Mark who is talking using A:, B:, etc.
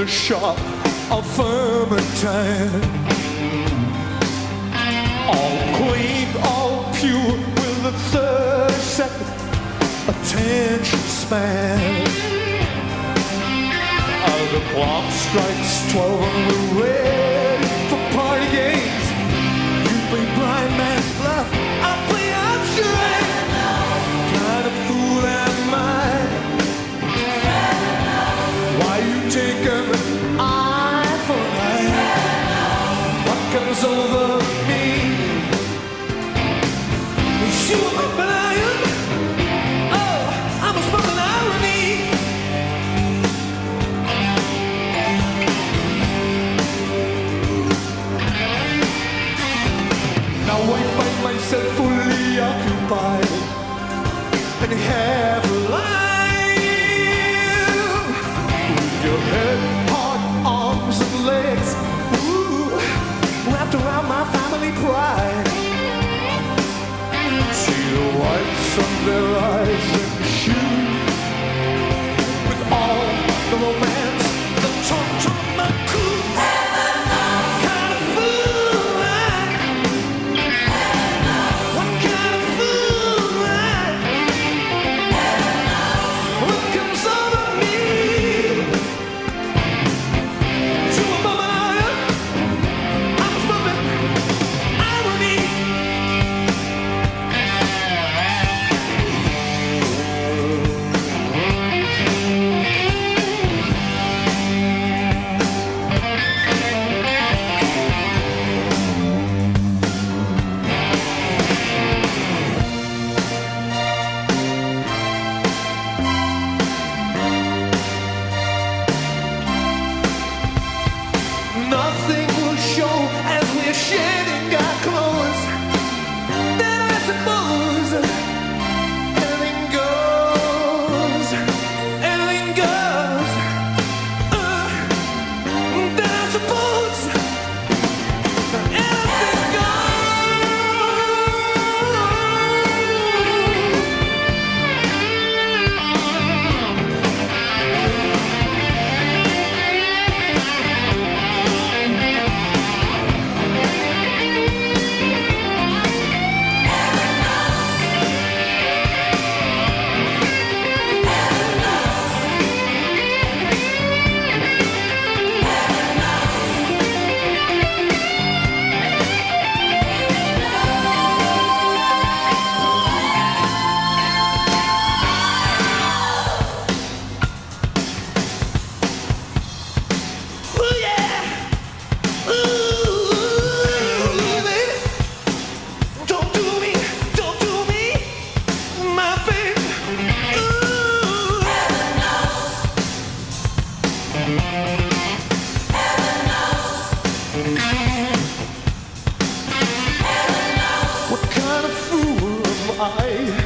A: the shop of Vermintide. All clean, all pure, with a 30 second attention span. As the clock strikes 12 and we're ready. high.